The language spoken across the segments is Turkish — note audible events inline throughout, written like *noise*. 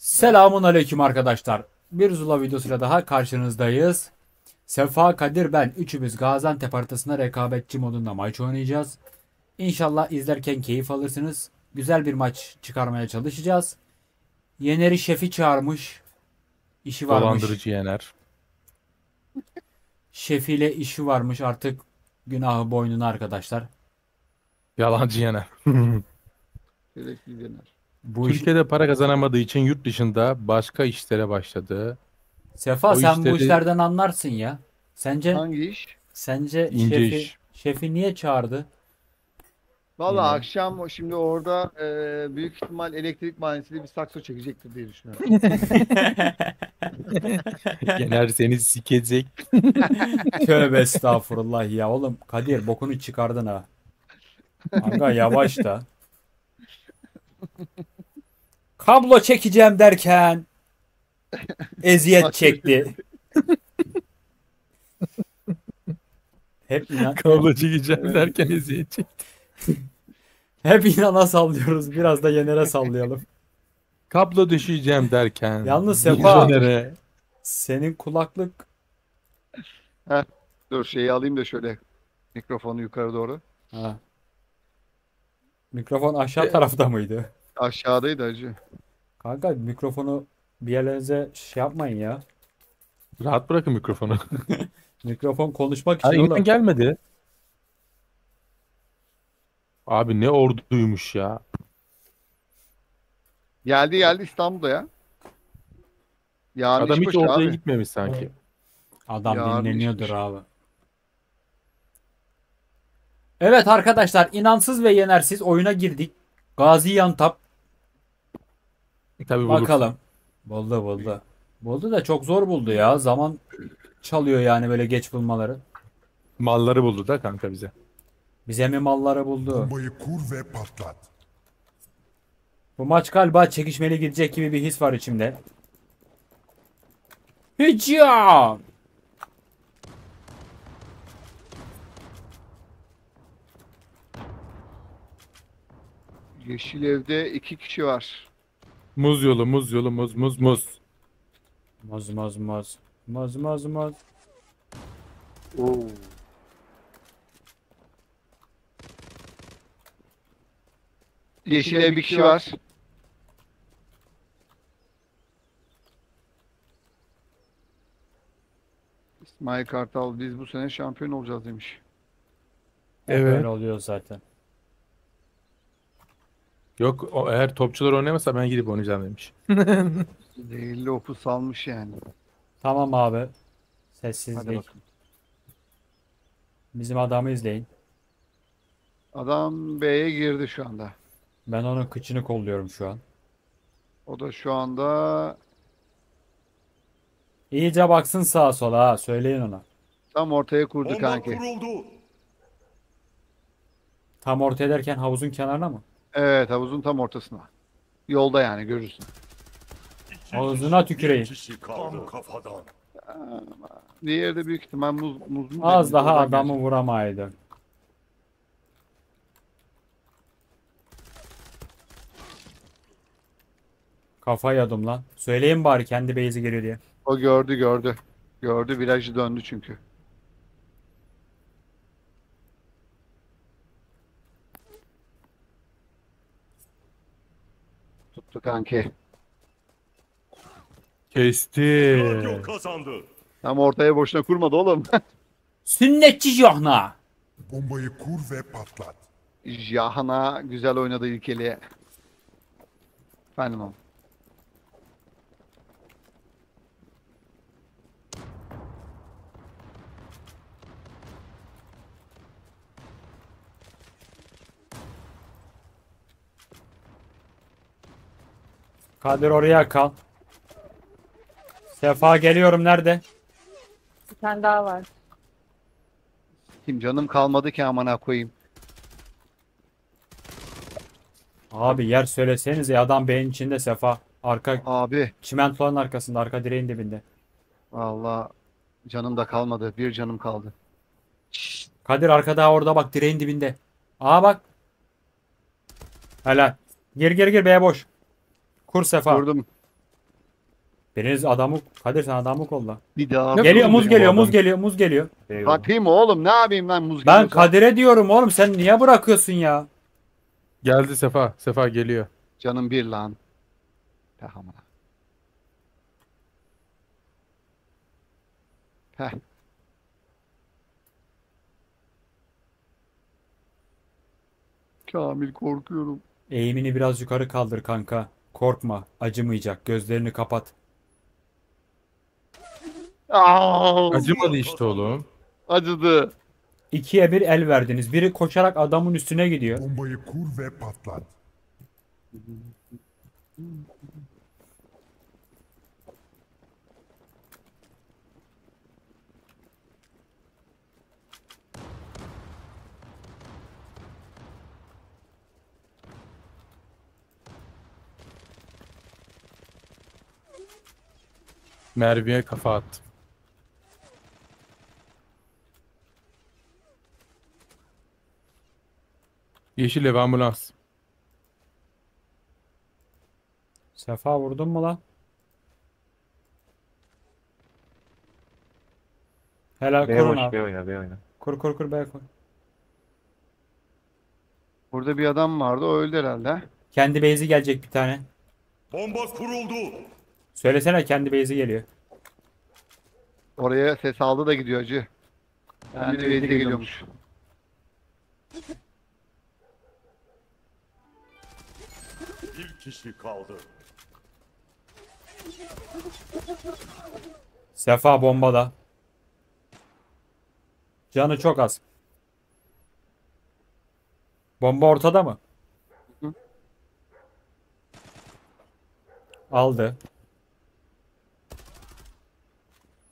Selamun aleyküm arkadaşlar. Bir Zula videosuyla daha karşınızdayız. Sefa, Kadir, ben üçümüz Gaziantep haritasında rekabetçi modunda maç oynayacağız. İnşallah izlerken keyif alırsınız. Güzel bir maç çıkarmaya çalışacağız. Yener'i şefi çağırmış. İşi varmış. Dolandırıcı yener. Şefiyle işi varmış artık günahı boynuna arkadaşlar. Yalancı yener. Gerekli yener. Bu iş... Türkiye'de para kazanamadığı için yurt dışında başka işlere başladı. Sefa o sen bu işleri- işlerden anlarsın ya. Sence Hangi iş? sence İnce şefi iş. şefi niye çağırdı? Valla Yine. akşam o- şimdi orada e, büyük ihtimal elektrik mühendisliği bir sakso çekecektir diye düşünüyorum. *laughs* Yener seni sikecek. *laughs* Tövbe estağfurullah ya oğlum Kadir bokunu çıkardın ha. Kanka yavaş da. Kablo çekeceğim derken eziyet çekti. Hep inan, Kablo çekeceğim derken eziyet çek. hep inana sallıyoruz. Biraz da Yener'e sallayalım. Kablo düşeceğim derken. Yalnız Sefa- Yener'e. Senin kulaklık Dur şeyi alayım da şöyle mikrofonu yukarı doğru. ha. Mikrofon aşağı tarafta mıydı? Aşağıdaydı acı. Kanka mikrofonu bir yerlerinize şey yapmayın ya. Rahat bırakın mikrofonu. *laughs* Mikrofon konuşmak Ha, için yine oğlum. gelmedi. Abi ne orduymuş ya. Geldi geldi İstanbul'da ya. Yarın Adam hiç başı orduya abi. gitmemiş sanki. Adam Yarın dinleniyordur işmiş. abi. Evet arkadaşlar inansız ve yenersiz oyuna girdik. Gaziantep Tabii bulursun. bakalım. Buldu buldu. Buldu da çok zor buldu ya. Zaman çalıyor yani böyle geç bulmaları. Malları buldu da kanka bize. Bize mi malları buldu? Bombayı kur ve patlat. Bu maç galiba çekişmeli gidecek gibi bir his var içimde. Hücum! Yeşil evde iki kişi var. Muz yolu, muz yolu, muz, muz, muz. Maz maz maz. Maz maz maz. Oo. Yeşil ev bir kişi var. İsmail Kartal biz bu sene şampiyon olacağız demiş. Evet. Böyle oluyor zaten. Yok o, eğer topçular oynamasa ben gidip oynayacağım demiş. Zehirli opu salmış yani. Tamam abi. Hadi Sessizlik. bakalım. Bizim adamı izleyin. Adam B'ye girdi şu anda. Ben onun kıçını kolluyorum şu an. O da şu anda İyice baksın sağa sola ha. Söyleyin ona. tam ortaya kurdu Bomba kanki. kuruldu. Tam orta ederken havuzun kenarına mı? Evet havuzun tam ortasına. Yolda yani görürsün. Ağzına tüküreyim. Kişi Tam kafadan. Diğeri de büyük ihtimal muz, muz mu Az daha Oradan adamı vuramaydı. Kafa yadım lan. Söyleyin bari kendi base'i geliyor diye. O gördü gördü. Gördü virajı döndü çünkü. Tuttu kanki. Kesti. Radyo kazandı. Tam ortaya boşuna kurmadı oğlum. *laughs* Sünnetçi Johna. Bombayı kur ve patlat. Jahana güzel oynadı ilkeli. Efendim oğlum. Kadir oraya kal. Sefa geliyorum nerede? Bir tane daha var. Kim canım kalmadı ki amına koyayım. Abi yer söylesenize adam beyin içinde Sefa. Arka Abi çimentoların arkasında arka direğin dibinde. vallahi canım da kalmadı. Bir canım kaldı. Kadir arkada orada bak direğin dibinde. Aa bak. Helal. Gir gir gir B'ye boş. Kur Sefa. Vurdum. Biriniz adamı Kadir sen adamı kolla. Bir daha. Geliyor muz geliyor muz adam? geliyor muz geliyor. Atayım oğlum ne yapayım lan muz Ben geliyorsa? Kadir'e diyorum oğlum sen niye bırakıyorsun ya? Geldi Sefa. Sefa geliyor. Canım bir lan. Amına. Heh. Kamil korkuyorum. Eğimini biraz yukarı kaldır kanka. Korkma acımayacak gözlerini kapat. Aa, Acımadı işte oğlum. acıdı. İkiye bir el verdiniz. Biri koşarak adamın üstüne gidiyor. Bombayı kur ve patlat. Merve'ye kafa attım. Yeşil ev ambulans. Sefa vurdun mu lan? Helal B kurun boş abi. B oyna B oyna. Kur kur kur be kur. Burada bir adam vardı o öldü herhalde. Kendi base'i gelecek bir tane. Bomba kuruldu. Söylesene kendi base'i geliyor. Oraya ses aldı da gidiyor acı. Kendi de base'e geliyormuş. Bir kişi kaldı. Sefa bombada. Canı çok az. Bomba ortada mı? Hı. Aldı.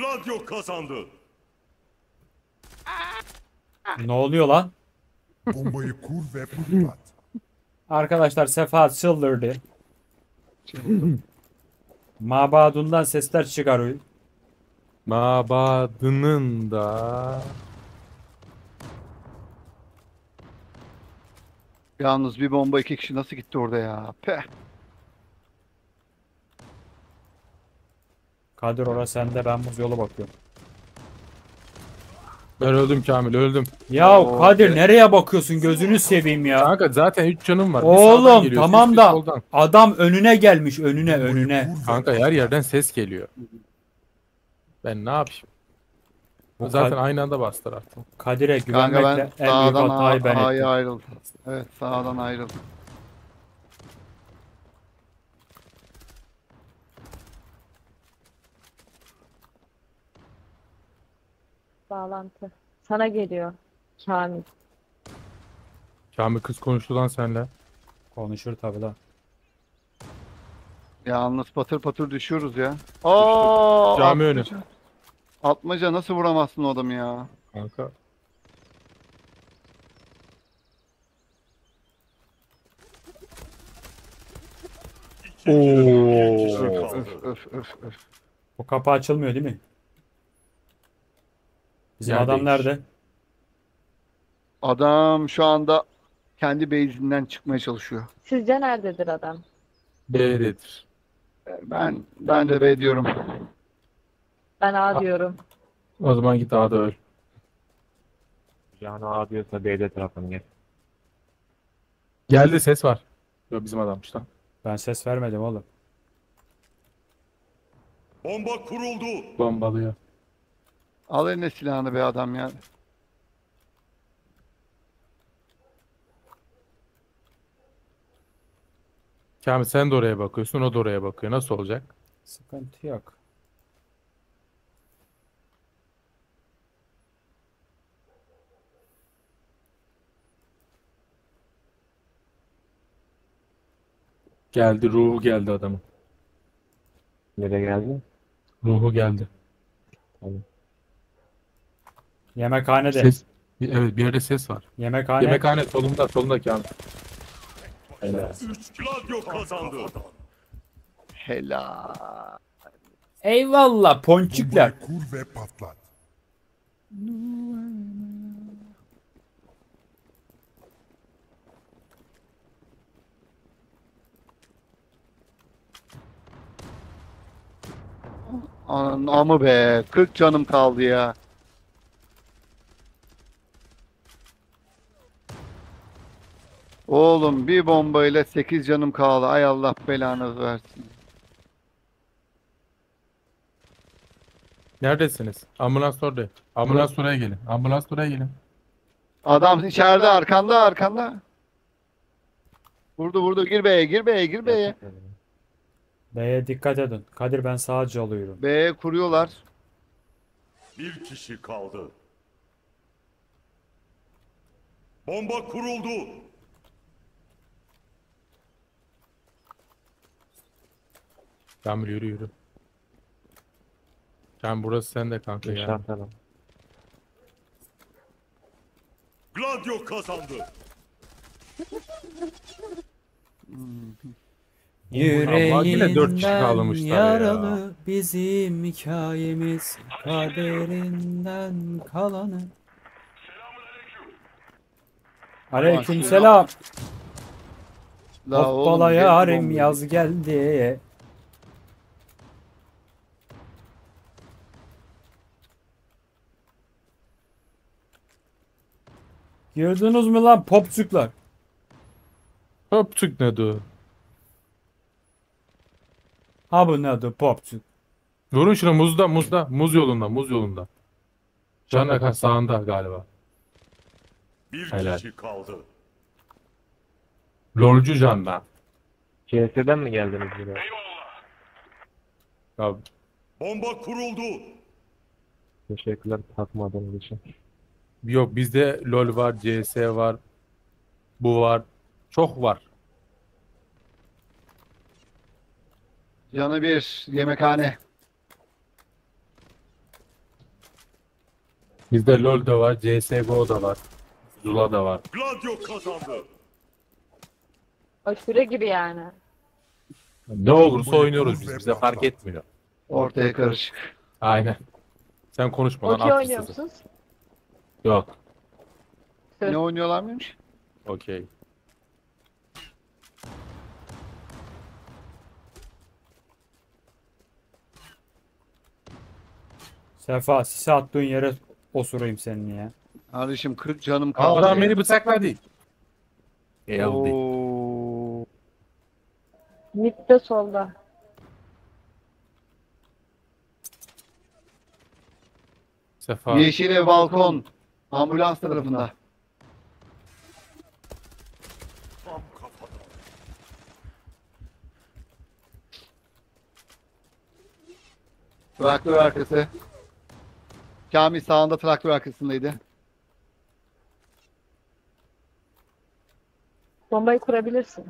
Gladio kazandı. Ne oluyor lan? Bombayı kur ve patlat. Arkadaşlar Sefa çıldırdı. Mabadundan sesler çıkarıyor. Mabadının da Yalnız bir bomba iki kişi nasıl gitti orada ya? Peh. Kadir orası sende ben buz yolu bakıyorum. ben öldüm Kamil öldüm. Ya Oo, Kadir evet. nereye bakıyorsun gözünü seveyim ya. Kanka zaten 3 canım var. Bir sağdan Oğlum geliyor, tamam da soldan. adam önüne gelmiş önüne önüne. Kanka her yerden ses geliyor. Ben ne yapayım? Bu Zaten Kad- aynı anda bastılar artık. Kadir'e Kanka güvenmekle ben en büyük sağdan hatayı ben A- A'ya ettim. ayrıldım. Evet sağdan ayrıldım. Bağlantı. Sana geliyor. Kamil. Kamil kız konuştu lan senle. Konuşur tabi lan. Yalnız patır patır düşüyoruz ya. Aa, Cami önü. atmaca. Atmaca nasıl vuramazsın o adamı ya? Kanka. Oo. Öf öf öf öf. Bu kapı açılmıyor değil mi? Bizim Yer adam nerede? Adam şu anda kendi base'inden çıkmaya çalışıyor. Sizce nerededir adam? B'dedir. Ben ben de B diyorum. Ben A diyorum. O zaman git A'da öl. Yani A diyorsa B'de tarafını gel. Geldi ses var. Yok bizim adammış lan. Ben ses vermedim oğlum. Bomba kuruldu. Bombalıyor. Al eline silahını be adam ya. Kamil sen de oraya bakıyorsun, o da oraya bakıyor. Nasıl olacak? Sıkıntı yok. Geldi, ruhu geldi adamın. Nereye geldi? Ruhu geldi. Yemekhanede. Ses. Evet, bir yerde ses var. Yemekhane. Yemekhane Kamil. Üç Gladio kazandı. Helal. Eyvallah ponçikler. Bombayı kur ve patlat. Ananın amı be. 40 canım kaldı ya. Oğlum bir bombayla 8 canım kaldı. Ay Allah belanızı versin. Neredesiniz? Ambulans orada. Ambulans oraya gelin. Ambulans oraya gelin. Adam içeride arkanda arkanda. Vurdu vurdu gir B'ye gir B'ye gir B'ye. B'ye dikkat edin. Kadir ben sağcı alıyorum. B'ye kuruyorlar. Bir kişi kaldı. Bomba kuruldu. Kamil yürü yürü. Kamil burası sende kanka ya. İnşaat adam. Gladio kazandı. *laughs* Yine dört kişi Yüreğinden ya. yaralı bizim hikayemiz kaderinden kalanı. Aleyküm selam. La oğlum, Hoppala yarim yaz geldi. Gördünüz mü lan popçuklar? Hop ne dur. Ha bu ne adı popçuk? Vurun şuna muzda muzda. Muz yolunda muz yolunda. Canaka sağında galiba. Bir Helal. kişi kaldı. Lolcu Can'dan. CS'den mi geldiniz buraya? Ya Bomba kuruldu. Teşekkürler takmadığınız için. Yok bizde LoL var, CS var. Bu var. Çok var. Canı bir yemekhane. Bizde LoL da var, CSGO da var. Zula da var. Gladio kazandı. Aşure gibi yani. Ne olursa oynuyoruz biz. Bize fark etmiyor. Ortaya karışık. Aynen. Sen konuşma lan Okey at oynuyor musunuz? Yok. Ne oynuyorlar mıymış? Okey. Sefa sisi attığın yere osurayım senin ya. Kardeşim 40 canım kaldı. adam beni bıçakladı. Geldi. Oo. Mid'de solda. Sefa. Yeşil ev balkon. Ambulans tarafında. Tam kafada. Traktör arkası. Kamil sağında traktör arkasındaydı. Bombayı kurabilirsin.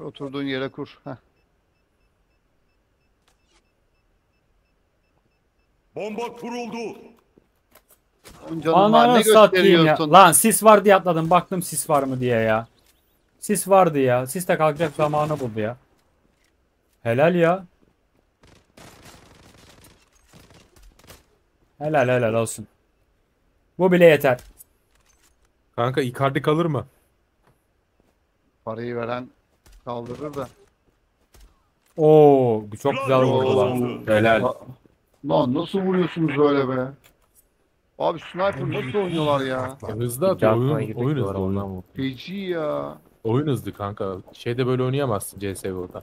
Oturduğun yere kur. Heh. Bomba kuruldu. On canın var ne satayım ya. gösteriyorsun? Lan sis var diye atladım. Baktım sis var mı diye ya. Sis vardı ya. Sis de kalkacak zamanı buldu ya. Helal ya. Helal helal olsun. Bu bile yeter. Kanka Icardi kalır mı? Parayı veren kaldırır da. Oo, bu çok güzel vurdu lan. Helal. Lan nasıl vuruyorsunuz böyle be? Abi sniper nasıl oynuyorlar ya? Hızlı atıyor. Oyun, oyun hızlı. Oyun. Feci ya. oyun hızlı kanka. Şeyde böyle oynayamazsın CSGO'da.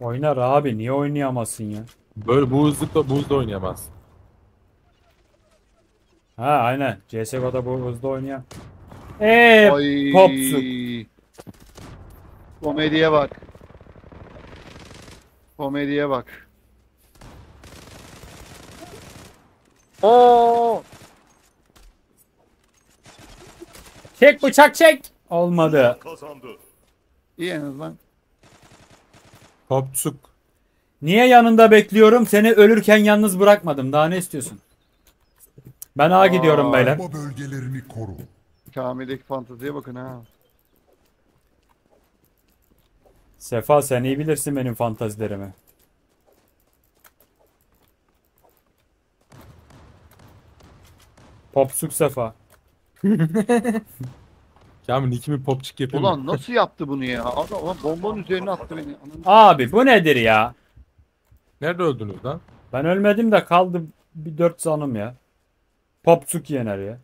Oynar abi. Niye oynayamazsın ya? Böyle bu hızlıkla bu hızda oynayamazsın. Ha aynen. CSGO'da bu hızda oynayan. Eee Ay. popsuk. Komediye bak. Komediye bak. Oo! Çek bıçak çek. Olmadı. Kazandı. İyi en azından. Popçuk. Niye yanında bekliyorum? Seni ölürken yalnız bırakmadım. Daha ne istiyorsun? Ben A gidiyorum beyler. Bomba bölgelerini koru. Kamil'deki fanteziye bakın ha. Sefa sen iyi bilirsin benim fantazilerimi. Popsuk Sefa. *laughs* Kamil nickimi popçuk yapayım mı? Ulan nasıl yaptı bunu ya? Adam ulan bombanın üzerine attı beni. Ananı- Abi bu nedir ya? Nerede öldünüz lan? Ben ölmedim de kaldı bir dört zanım ya. Popsuk yener ya.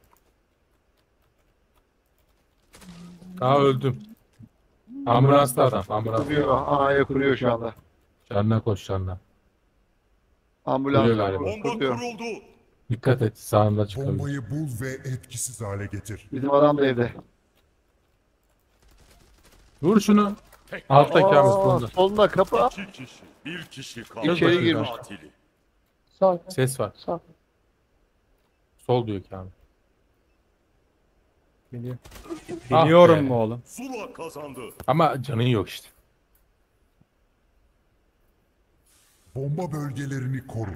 Aa öldüm. Ambulanslı adam. Ambulans. Kuruyor. A'ya kuruyor şu anda. Canına koş canına. Ambulans Kuruyor galiba. Bomba kuruyor. kuruldu. Dikkat et sağında çıkabilir. Bombayı bul ve etkisiz hale getir. Bizim adam da evde. Vur şunu. Altta Kamil Aa, solunda. kapı. İki kişi. Bir kişi kaldı. İçeri girmiş. Katili. Sol. Ses var. Sol. Sol diyor Kamil. Biliyor. Ah Biliyorum be. mu oğlum? Zula kazandı. Ama canın yok işte. Bomba bölgelerini koru.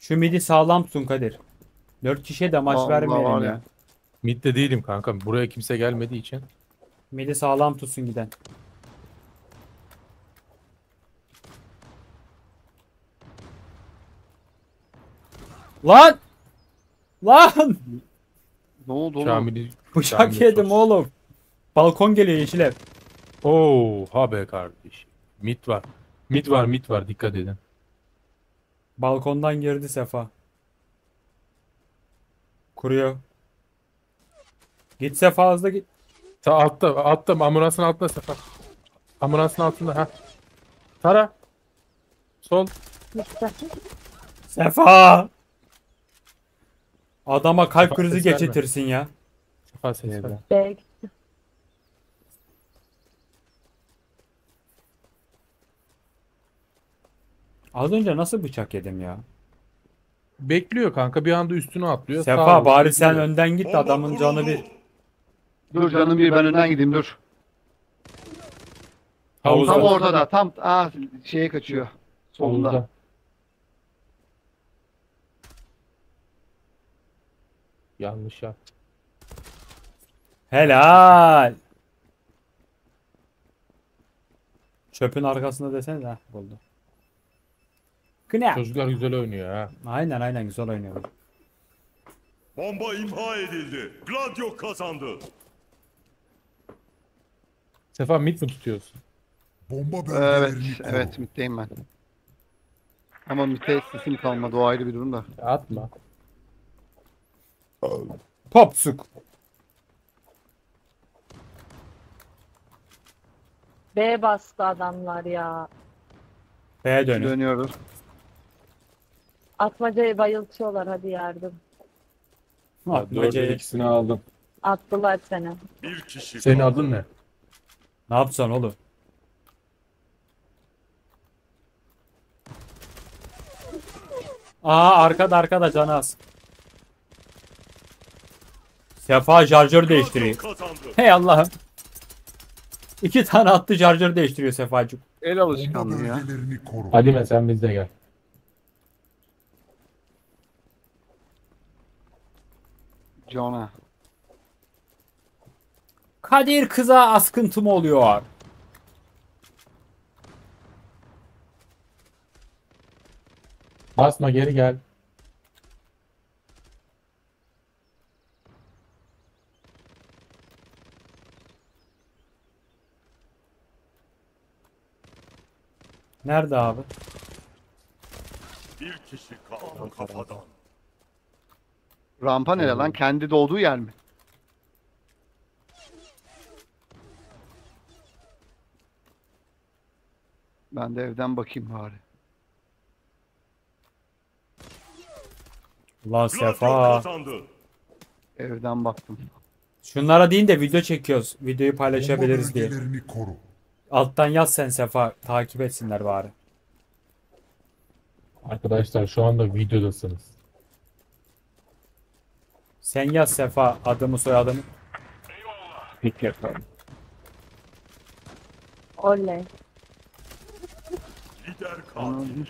Şu midi sağlam tutun Kadir. Dört kişiye de maç vermeyelim ya. Mid'de değilim kanka. Buraya kimse gelmediği için. Midi sağlam tutsun giden. Lan! Lan! Ne oldu oğlum? Kamil'i Bıçak Kamil'i yedim sos. oğlum. Balkon geliyor yeşil ev. Oo, ha be kardeş. Mid var. Mid var, mid var. Dikkat edin. Balkondan girdi Sefa. Kuruyor. Git Sefa hızlı git. Sağ altta, altta ambulansın altında sefer. Ambulansın altında ha. Tara. Sol. Sefa! Adama kalp Sefa, krizi ses verme. geçirtirsin ya. Sefa ses ver. Az önce nasıl bıçak yedim ya? Bekliyor kanka bir anda üstüne atlıyor. Sefa Sağ bari ol, sen bekliyor. önden git adamın canı bir. Dur canım bir ben önden gideyim dur. Havuzda. Tam ortada. Tam aa, şeye kaçıyor. Solunda. Yanlış ya. Helal. Çöpün arkasında desene de oldu. Kıne. Çocuklar güzel oynuyor ha. Aynen aynen güzel oynuyor. Bomba imha edildi. Gladio kazandı. Sefa mid mi tutuyorsun? Bomba Evet, bölgelerini koru. evet mitteyim ben. Ama mitte sesim kalmadı o ayrı bir durum da. Atma. Popsuk. B bastı adamlar ya. B'ye. Dönüyoruz. Atmacayı bayıltıyorlar hadi yardım. Atmacayı- ikisini aldım. Attılar seni. Bir kişi Senin kaldı. adın ne? Ne yapacaksın oğlum? Aa arkada arkada canı az. Sefa şarjör değiştiriyor. Kazandı. Hey Allah'ım. İki tane attı şarjör değiştiriyor Sefacık. El alışkanlığı ya. Hadi sen bizde gel. Jonah. Kadir kıza askıntı mı oluyor? Basma geri gel. Nerede abi? Bir kişi kaldı kafadan. Rampa nere lan? Kendi doğduğu yer mi? Ben de evden bakayım bari. Ulan Sefa. Evden baktım. Şunlara deyin de video çekiyoruz. Videoyu paylaşabiliriz diye. koru. Alttan yaz sen Sefa. Takip etsinler bari. Arkadaşlar şu anda videodasınız. Sen yaz Sefa adımı soyadımı. Pik yapalım. Oley. Lider katil.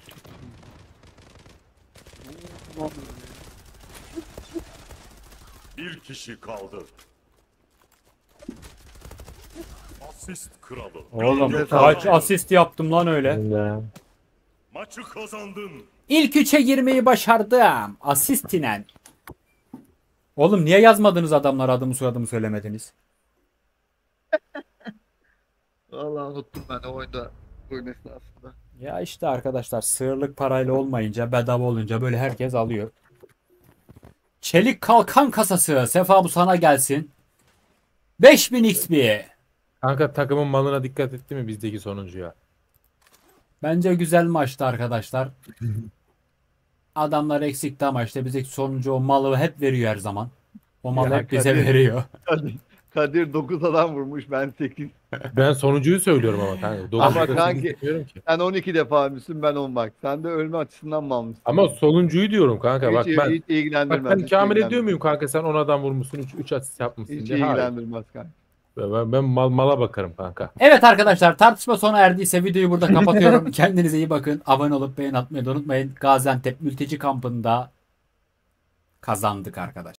Bir kişi kaldı. Asist kralı. Oğlum kaç asist yaptım lan öyle. Maçı kazandın. İlk üçe girmeyi başardım. Asist inen. Oğlum niye yazmadınız adamlar adımı soyadımı söylemediniz? *laughs* Vallahi unuttum ben o oyunda. oyun esnasında. Ya işte arkadaşlar sığırlık parayla olmayınca bedava olunca böyle herkes alıyor. Çelik kalkan kasası. Sefa bu sana gelsin. 5000 XP. Kanka takımın malına dikkat etti mi bizdeki sonuncuya? Bence güzel maçtı arkadaşlar. *laughs* Adamlar eksikti ama işte bizdeki sonuncu o malı hep veriyor her zaman. O malı Ya hep bize Kadir. veriyor. *laughs* Kadir, Kadir 9 adam vurmuş ben 8. Ben sonuncuyu söylüyorum ama kanka. Ama kanki- ki. Sen 12 defa ölmüşsün ben 10 bak. Sen de ölme açısından mı almışsın? Ama sonuncuyu diyorum kanka. hiç, Bak ben hiç ilgilendirmez. bak ben hiç kamil ediyor muyum kanka? Sen 10 adam vurmuşsun 3 3 asist yapmışsın Hiç diye. İlgilendirmez kanka. Ben, ben mal, mala bakarım kanka. Evet arkadaşlar tartışma sona erdiyse videoyu burada *laughs* kapatıyorum. Kendinize iyi bakın. Abone olup beğen atmayı da unutmayın. Gaziantep mülteci kampında kazandık arkadaşlar.